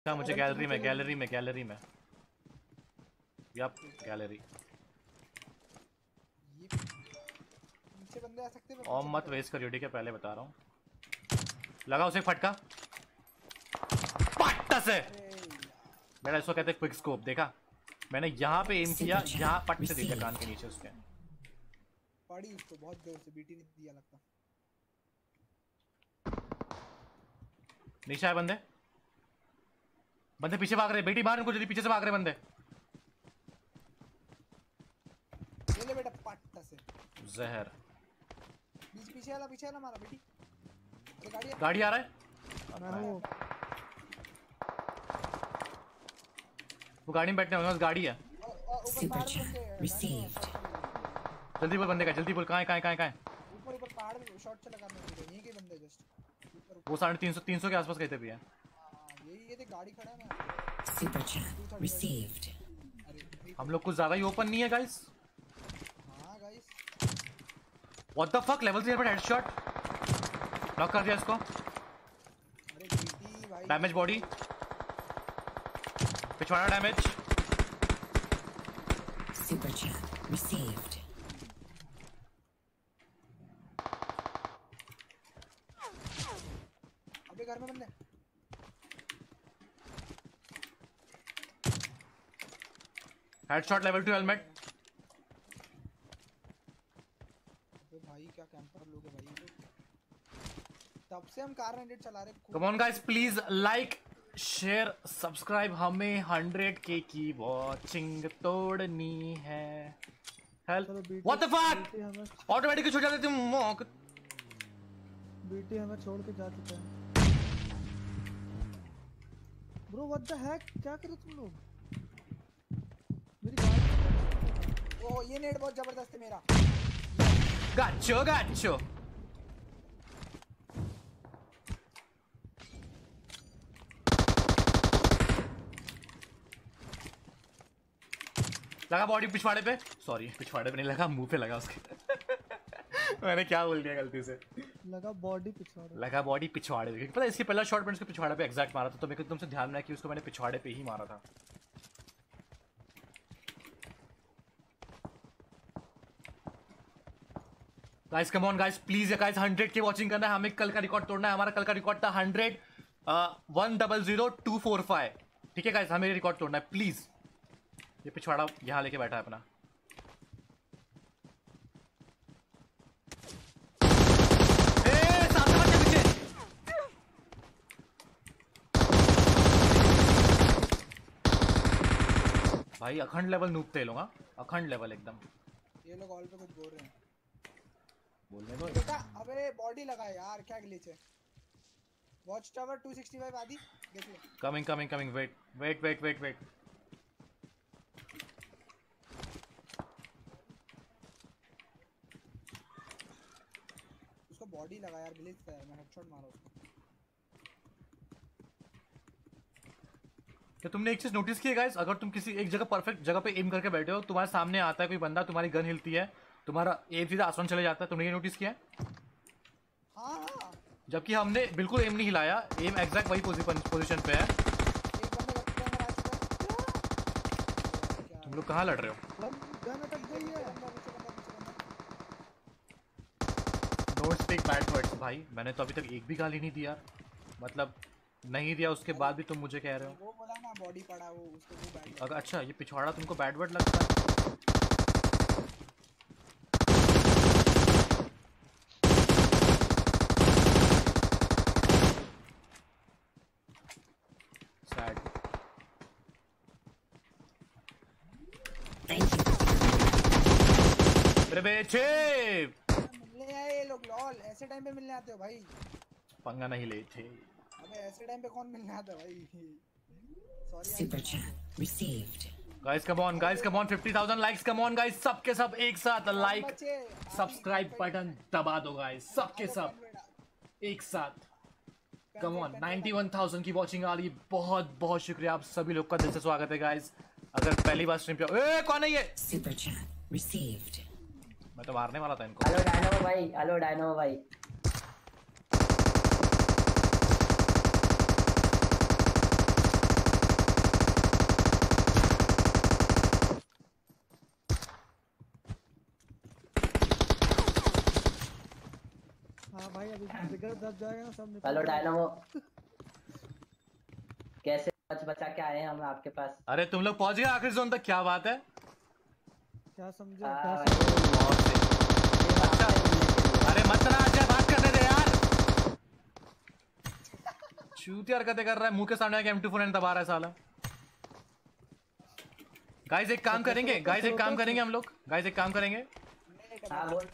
अच्छा मुझे गैलरी में गैलरी में गैलरी में। यप गैलरी ये नीचे बंदे आ सकते हैं और मत वेस्ट करियो ठीक है? पहले बता रहा हूँ। लगा उसे फटका। पट्टा से! मेरा इसको कहते हैं क्विक स्कोप देखा? मैंने यहाँ पे एम किया यहाँ पट से दिया कान के नीचे उसके। पड़ी उसको बहुत ज़ोर से बीटी ने दिया लगता। नीचे आए बंदे। बंदे पीछे भाग रहे बेटी बाहर इनको जल्दी पीछे से भाग रहे बंदे। ले ले बेटा पट्टा से। जहर। पीछे वाला पीछे वाला मारा बेटी। गाड़ी गाड़ी आ रहा है? वो गाड़ी में बैठने वाला गाड़ी है। received. जल्दी बोल बंदे का जल्दी बोल कहाँ है कहाँ है कहाँ है कहाँ है? ऊपर ऊपर पहाड़ में शॉट चला करने के लिए यहीं के बंदे जस्ट वो साढ़े तीन सौ तीन सौ के आसपास कहते भी है हम लोग कुछ ज़्यादा ही ओपन नहीं है गाइस हाँ guys what the fuck level 3 पर हेडशॉट लॉक कर दिया इसको. अरे बीटी भाई डैमेज बॉडी पिछवाड़ा डैमेज Super chat received. अबे घर में बंदे हेडशॉट लेवल 2 हेलमेट अबे भाई क्या कैंपर लोग है भाई? तब से हम कार रेंडेड चला रहे come on guys please like share subscribe हमें 100 के की वॉचिंग तोड़नी है। Help what the fuck automatic छूट जाते तुम मौक। बीटी हमें छोड़ के जा चुका है। ब्रो व्हाट द हैक क्या कर रहे हो तुम लोग मेरी गाड़ी ओ ये नेट बहुत ज़बरदस्त है मेरा। गाचो गाचो लगा बॉडी पिछवाड़े पे? सॉरी पिछवाड़े पे नहीं लगा मुँह पे लगा उसके। मैंने क्या बोल दिया गलती से? लगा बॉडी पिछवाड़े। लगा बॉडी पिछवाड़े पे। पता है इसके पहला शॉट मैंने उसके पिछवाड़े पे एग्जैक्ट मारा था तो मेरे को एकदम से ध्यान में आया कि उसको मैंने पिछवाड़े पे ही मारा था। Guys come on guys please guys 100 के वाचिंग करना है। हमें कल का रिकॉर्ड तोड़ना है। हमारा कल का रिकॉर्ड था 100 one double zero two four five ठीक है गाइस हमें रिकॉर्ड तोड़ना है प्लीज़ ये पिछवाड़ा यहाँ लेके बैठा है अपना। भाई, अखंड लेवल नूप थे लोग हाँ? अखंड लेवल एकदम। ये लोग ऑल पे कुछ बोल रहे हैं। बोलने दो। बेटा अबे बॉडी लगा यार क्या ग्लिच है? वॉच टावर 265 आदि देख ले। Coming coming coming wait wait wait wait wait उसको बॉडी लगा यार ग्लिच था मैं हेडशॉट मारा उसको। क्या तुमने एक चीज़ नोटिस की है गाइस अगर तुम किसी एक जगह परफेक्ट जगह पे एम करके बैठे हो तुम्हारे सामने आता है कोई बंदा तुम्हारी गन हिलती है तुम्हारा एम सीधा आसमान चले जाता है तुमने ये नोटिस किया हाँ? जबकि हमने बिल्कुल एम नहीं हिलाया एम एग्जैक्ट वही पोजीशन पे है। तुम लोग कहाँ लड़ रहे हो? डोंट स्पीक बैड वर्ड्स भाई। मैंने तो अभी तक एक भी गाली नहीं दिया मतलब नहीं दिया उसके बाद भी तुम मुझे कह रहे हो। वो बोला ना बॉडी पड़ा वो उसको वो अगर अच्छा ये पिछवाड़ा तुमको बैड वर्ड लगता है? मेरे बेटे मिलने आए ये लोग लॉल ऐसे टाइम पे मिलने आते हो भाई। पंगा नहीं ले थे अबे ऐसे टाइम पे कौन मिलने आता है भाई? Sorry Super chat received. Guys come on guys come on 50000 likes come on guys सबके सब एक साथ लाइक सब्सक्राइब बटन दबा दो गाइस सबके सब एक साथ। कम ऑन 91000 की वॉचिंग आ रही है बहुत बहुत शुक्रिया आप सभी लोग का दिल से स्वागत है गाइस अगर पहली बार स्ट्रीम पे ए कौन है ये? Super chat received. मैं तो मारने वाला था इनको। हेलो डायनो भाई। हेलो हाँ डायनो भाई। अभी हेलो डायनो कैसे बच बचा के आए हम आपके पास? अरे तुम लोग पहुँच गए आखिरी जोन तक? क्या बात है? क्या समझे? हाँ क्या समझे? चूती हरकतें कर रहा है मुँह के सामने आके M24 फ़ोन दबा रहा है साला। गाइस एक काम करेंगे गाइस एक काम करेंगे हम लोग गाइस एक काम करेंगे। बोल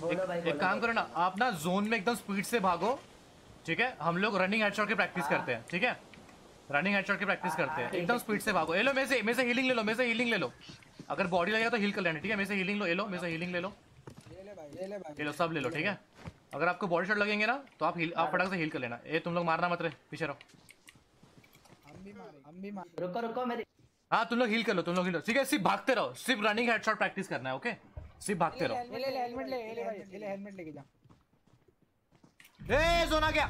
बोलो एक काम करो ना आप ना जोन में एकदम स्पीड से भागो ठीक है? हम लोग रनिंग हेडशॉट की प्रैक्टिस। करते हैं ठीक है? रनिंग हेडशॉट की प्रैक्टिस करते हैं एकदम स्पीड से भागो। ये लो मैं से मैं से हीलिंग ले लो मैं से हीलिंग ले लो। अगर बॉडी लगेगा तो हील कर लेना ठीक है? मैं से हीलिंग लो ये लो मैं से हीलिंग ले लो। ले ले भाई ले ले भाई। ये लो सब ले लो ठीक है? अगर आपको बॉडी शॉट लगेंगे ना तो आप हील आप फटाक से हील कर लेना। ये तुम लोग मारना मत रहे पीछे रहो। हम भी मारे हम भी मारे रुको रुको मेरी हाँ तुम लोग हील कर लो तुम लोग हील ठीक है सिर्फ़ भागते रहो। सिर्फ़ रनिंग हेडशॉट प्रैक्टिस करना है ओके सिर्फ़ भागते रहो। ले ले हेलमेट ले ले भाई ले ले हेलमेट लेके जा। ए जोन आ गया।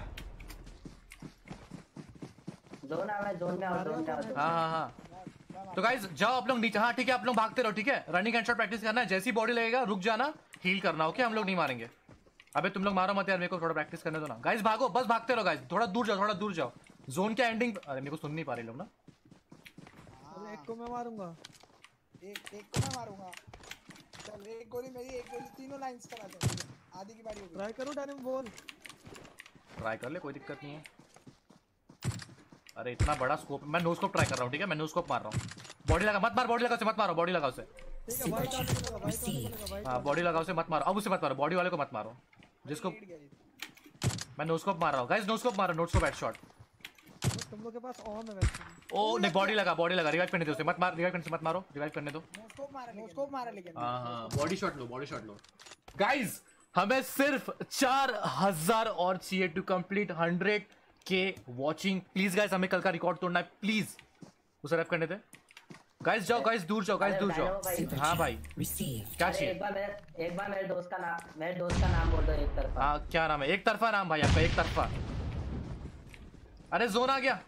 जोन आ जोन में आओ जोन में आओ हाँ हाँ हाँ। तो गाइज़ जाओ आप लोग नीचे। हाँ ठीक है आप लोग भागते रहो ठीक है? रनिंग हेडशॉट प्रैक्टिस करना है जैसी बॉडी लगेगा रुक जाना हील करना ओके हम लोग नहीं मारेंगे। अबे तुम लोग मारो मत यार मेरे को थोड़ा प्रैक्टिस करने दो ना। गाइज़ भागो बस भागते रहो गाइज़ थोड़ा दूर जाओ थोड़ा दूर जाओ। जोन के एंडिंग अरे मेरे को सुन नहीं पा रहे लोग ना। अरे एक को मैं मारूँगा। एक एक को मैं मारूँगा। चल एक गोली मेरी एक गोली तीनों लाइंस करा दे। आधी की बारी हो गई। ट्राई करो डायनेमो बोल। ट्राई कर ले कोई दिक्कत नहीं है। अरे इतना बड़ा स्कोप मैं नो स्कोप ट्राई कर रहा हूँ ठीक है? मैं नो स्कोप मार रहा हूँ। बॉडी लगा मत मार बॉडी लगा उसे मत मारो बॉडी लगा उसे। ठीक है भाई हाँ बॉडी लगा। उसे मत मारो। अब उसे मत मारो बॉडी वाले को मत मारो। जिसको। मैं नो स्कोप मार रहा हूँ। गाइज़ नो स्कोप मारो नो स्कोप हेडशॉट बस तुम लोग के पास ऑन है वैसे। ओ नहीं बॉडी लगा बॉडी लगा। रिवाइव करने दो उसे। मत मार रिवाइव करने से मत मारो। रिवाइव करने दो। नो स्कोप मारा नो स्कोप मारा लेकिन। हाँ हाँ बॉडी शॉट लो बॉडी शॉट लो। गाइज़ हमें सिर्फ़ चार हज़ार और चाहिए टू कंप्लीट हंड्रेड के वॉचिंग प्लीज़ गाइज़ हमें कल का रिकॉर्ड तोड़ना है। प्लीज़ उसे रेफ करने दे। गाइज़ जाओ गाइज़ दूर जाओ गाइज़ दूर जाओ। Super हाँ भाई। क्या चाहिए एक बार मेरे एक बार मेरे दोस्त का नाम मेरे दोस्त का नाम बोल दो एक तरफा। हाँ क्या नाम है? एक तरफा नाम भाई आपका एक तरफा। अरे जोन आ गया।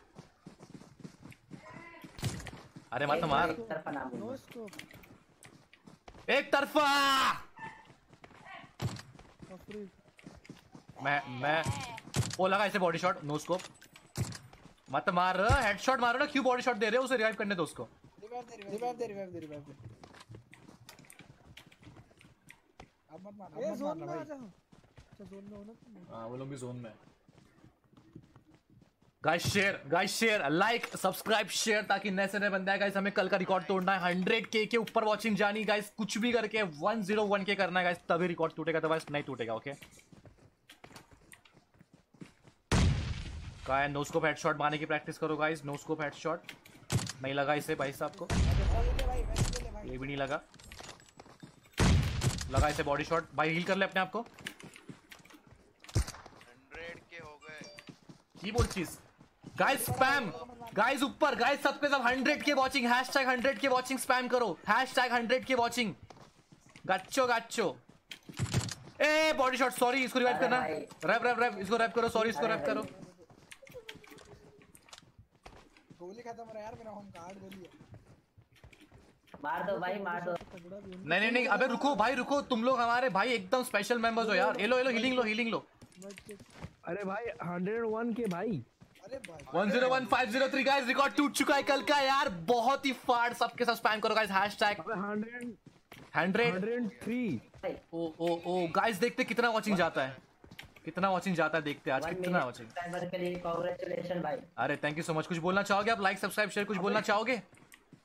अरे मत मार। एक तरफा नाम बोल दो। एक तरफा! मैं मैं ओ लगा इसे बॉडी शॉट नो स्कोप मत मार हेडशॉट मारो ना क्यों बॉडी शॉट दे रहे हो? उसे रिवाइव करने दो उसको। लाइक सब्सक्राइब शेयर ताकि नए से नए हमें कल का रिकॉर्ड तोड़ना है। हंड्रेड के के ऊपर वॉचिंग जानी। गाइस कुछ भी करके वन ज़ीरो वन के करना है। गाइस तभी रिकॉर्ड टूटेगा अदरवाइज़ नहीं टूटेगा ओके काय नो स्कोप हेडशॉट मारने की प्रैक्टिस करो गाइस नो स्कोप हेडशॉट नहीं लगा इसे भाई साहब को। ये भी नहीं लगा। लगा इसे बॉडी शॉट भाई हील कर ले अपने आप को। हंड्रेड के हो गए की बोल चीज़? गाइस स्पैम गाइस ऊपर। गाइस सब पे सब 100 के वाचिंग हैशटैग 100 के वाचिंग स्पैम करो। हैशटैग 100 के वाचिंग गच्चो गच्चो ए बॉडी शॉट सॉरी इसको रिवाइव करना। रैप रैप रैप इसको रैप करो। सॉरी इसको रैप करो भाई। गोली खत्म हो रहा है यार मेरा होम कार्ड गोली है मार दो भाई मार दो। नहीं नहीं नहीं अबे रुको भाई रुको तुम लोग हमारे भाई एकदम स्पेशल मेंबर्स हो यार। ये लो ये लो हीलिंग लो हीलिंग लो। अरे भाई 101 के भाई। अरे भाई। 101503 गाइस रिकॉर्ड टूट चुका है कल का यार। बहुत ही फाड़ सबके साथ स्पैम करो गाइस हैशटैग अबे 100 100 103 ओ ओ ओ गाइस देखते कितना वाचिंग जाता है। कितना वाचिंग जाता है देखते हैं आज कितना वाचिंग सब्सक्राइबर के लिए कांग्रेचुलेशन भाई। अरे थैंक यू सो मच कुछ बोलना चाहोगे आप? लाइक सब्सक्राइब शेयर कुछ बोलना चाहोगे?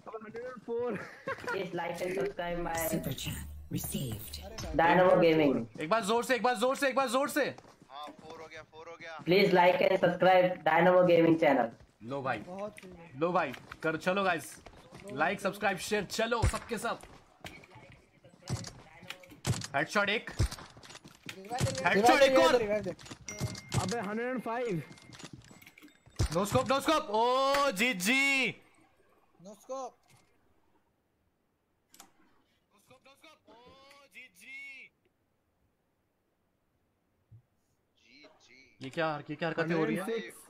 अबे 104 please like and subscribe my Super chat received. Dynamo gaming एक बार ज़ोर से एक बार ज़ोर से एक बार ज़ोर से। हाँ फोर हो गया फोर हो गया। Please like and subscribe Dynamo gaming channel लो भाई बहुत लो भाई कर चलो गाइस लाइक सब्सक्राइब शेयर चलो सबके सब। हेडशॉट एक। हेडशॉट एक और अबे 105 नो स्कोप नो स्कोप ओ जी जी नो स्कोप जी जी ये क्या ये क्या हरकतें हो रही है? 106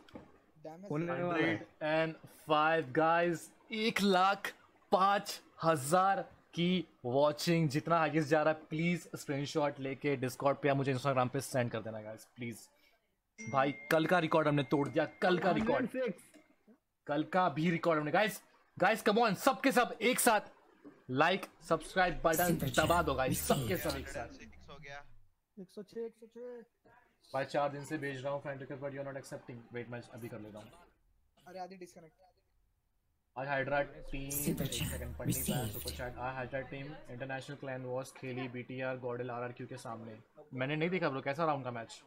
डैमेज होने एंड फाइव गाइस एक लाख पाँच हज़ार की वॉचिंग जितना आगे जा रहा है प्लीज़ स्क्रीनशॉट लेके डिस्कॉर्ड पे या मुझे इंस्टाग्राम पे सेंड कर देना गाइस प्लीज़ भाई कल का रिकॉर्ड हमने तोड़ दिया कल का रिकॉर्ड कल का भी रिकॉर्ड हमने गाइस गाइस कम ऑन सबके सब एक साथ लाइक सब्सक्राइब बटन दबा दो गाइस सबके सब एक साथ. सिक्स हो गया 106 106 भाई चार दिन से भेज रहा हूँ friend request but you are not accepting wait मैं अभी कर लेता हूँ. अरे आदि डिस्कनेक्ट आज हाइड्रा टीम सेकंड नहीं सुपर चैट आज Hydra team international clan wars खेली बीटीआर गॉडल आरआरक्यू के सामने। मैंने नहीं देखा ब्रो कैसा रहा उनका मैच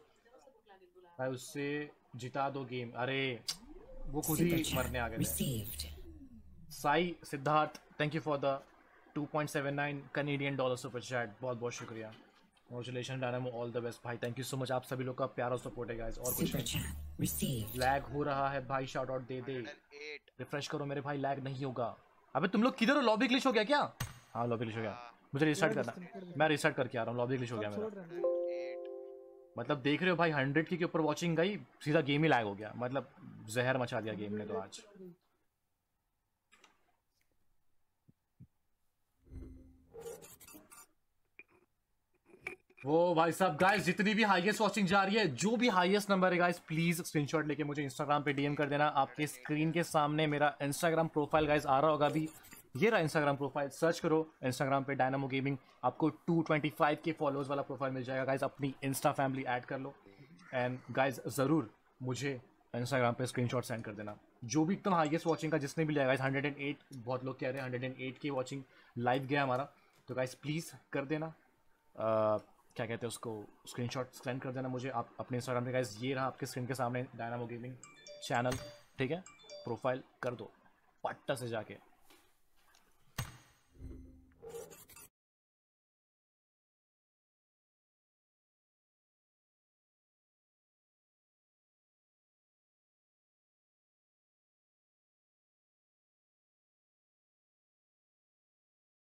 भाई उससे जिता दो गेम अरे वो खुद ही मरने आ गए Sai Siddharth thank you for the 2.79 Canadian dollar super chat बहुत बहुत शुक्रिया। Congratulation Dynamo all the best भाई थैंक यू सो मच आप सभी लोग का प्यार सपोर्ट है गाइस और कुछ नहीं। लैग हो रहा है। भाई शाउट आउट दे दे। रिफ्रेश करो मेरे भाई लैग नहीं होगा। अबे तुम लोग किधर हो? लॉबी ग्लिच हो गया क्या? हाँ लॉबी ग्लिच हो गया। मुझे रिस्टार्ट करना। मैं रिस्टार्ट करके आ रहा हूँ लॉबी ग्लिच हो गया मेरा। मतलब देख रहे हो भाई हंड्रेड के ऊपर वॉचिंग गई सीधा गेम ही लैग हो गया। मतलब जहर मचा दिया गेम ने तो आज। वो भाई साहब गाइस जितनी भी हाईएस्ट वॉचिंग जा रही है, जो भी हाईएस्ट नंबर है गाइस प्लीज़ स्क्रीनशॉट लेके मुझे इंस्टाग्राम पे डीएम कर देना। आपके स्क्रीन के सामने मेरा इंस्टाग्राम प्रोफ़ाइल गाइस आ रहा होगा अभी। ये रहा इंस्टाग्राम प्रोफ़ाइल सर्च करो इंस्टाग्राम पे डायनामो गेमिंग आपको 225 के फॉलोअर्स वाला प्रोफ़ाइल मिल जाएगा गाइज़ अपनी इंस्टा फैमिली ऐड कर लो। एंड गाइज़ ज़रूर मुझे इंस्टाग्राम पे स्क्रीनशॉट सेंड कर देना। जो भी एकदम हाईएस्ट वॉचिंग का जिसने भी लिया गाइस 108 बहुत लोग कह रहे हैं 108 की वॉचिंग लाइव गया हमारा। तो गाइज़ प्लीज़ कर देना। क्या कहते हैं उसको स्क्रीन शॉट सेंड कर देना मुझे। आप अपने इंस्टाग्राम पे गाइज़ ये रहा आपके स्क्रीन के सामने डायनामो गेमिंग चैनल ठीक है? प्रोफ़ाइल कर दो, पट्टा से जाके।